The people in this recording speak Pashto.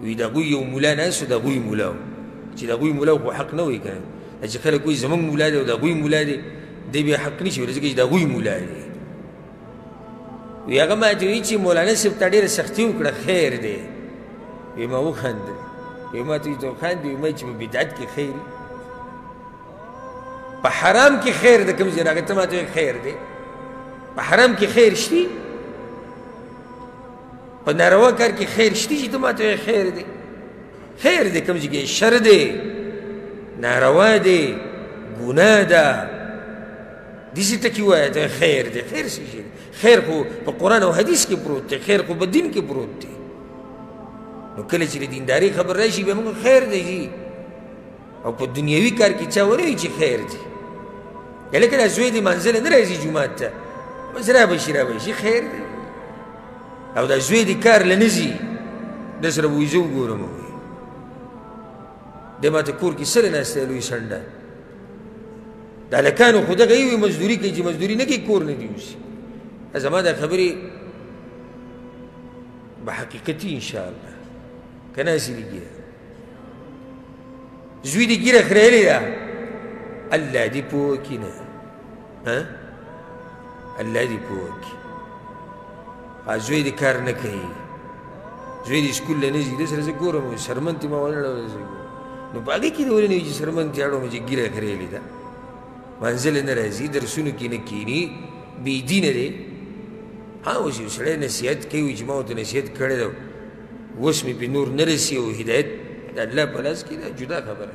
وی د غوی یو مولا نه سو د غوی مولا چې د غوی مولا خو حق نه وی کنه چې کله کوی زمون مولا دی او د غوی مولا دی دی به حق نشي ورته چې د غوی مولا دی وی هغه ما ته وی چې مولانا صاحب ته ډیره سختی وکړه خیر دی وی ما وخندل وی ما ته ته خاندي وی ما چې په بدعت کې خیر په حرام کې خیر د کوم ځای راغی ته ما ته خیر دی په حرام کې خیر شي په ناروا کار کې خیر شته چې ته ما ته خیر دی خیر دی کوم چې شر دی ناروا دی ګناه ده دسی ټکی وایه ته خیر دی خیر څه شي خیر خو په قرآن او حدیث کې پروت دی خیر خو په دین کې پروت دی نو کله چې د دینداري خبر راشي بیا موږ خیر دی جی او په دنیوي کار کې چا ونه وي چې خیر دی یا لکه دا زوی دی منزل نه راځي جومات ته بس را به شي را به شي خیر دی او دا زوی دی کار له نه ځي د سره وایي زه وګورم وایي دی ما ته کور کې سره ناستی لوی سنډه د هلکانو خو دغه یوې مزدوري کوي چې مزدوري نه کوي کور نه دي اوسي زما دا خبرې به حقیقتي انشاءالله که نه سي زوی دې ګیره خریلې ده الله دې پوه کړي نه ها الله دې پوه کړي زوی دې کار نه کوي زوی دې سکول له نه ځي دې سره زه ګورم شرمن ته ما ولاړه نو په هغې کې دې ولې نه وي چې شرمن ته اړوم چې ګیره خریلې ده منزل نه راځي درسونو کې نه کینی بې دینه دی ها اوس یو سړی نصیحت کوي چې ما ورته نصیحت کړی دی اوس مې په نور نه رسي او هدایت د الله په لاس کې ده جدا خبره